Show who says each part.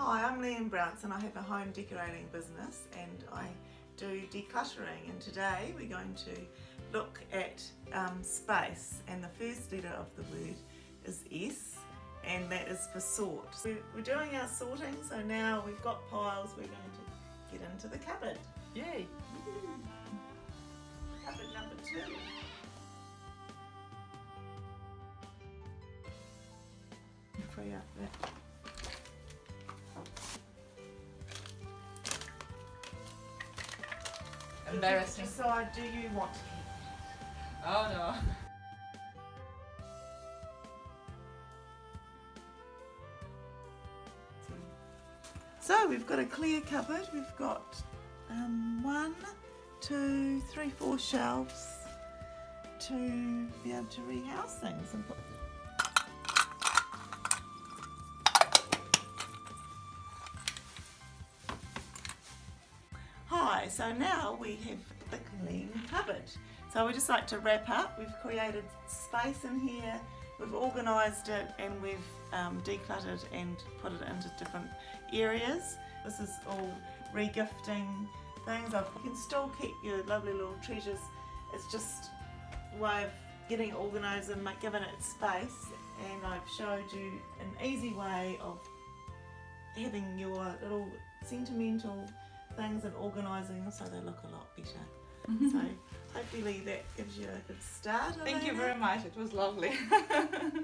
Speaker 1: Hi, I'm Lian Brownson. I have a home decorating business and I do decluttering and today we're going to look at um, space and the first letter of the word is S and that is for sort. So we're doing our sorting so now we've got piles we're going to get into the cupboard.
Speaker 2: Yay!
Speaker 1: Cupboard number two. Free up that.
Speaker 2: Embarrassing.
Speaker 1: Decide do you want to keep it?
Speaker 2: Oh no.
Speaker 1: So we've got a clear cupboard. We've got um, one, two, three, four shelves to be able to rehouse things and put. So now we have the clean cupboard. So we just like to wrap up. We've created space in here, we've organised it and we've um, decluttered and put it into different areas. This is all regifting things. You can still keep your lovely little treasures. It's just a way of getting organised and giving it space. And I've showed you an easy way of having your little sentimental things and organising so they look a lot better. so hopefully that gives you a good start.
Speaker 2: Thank you very much. It was lovely.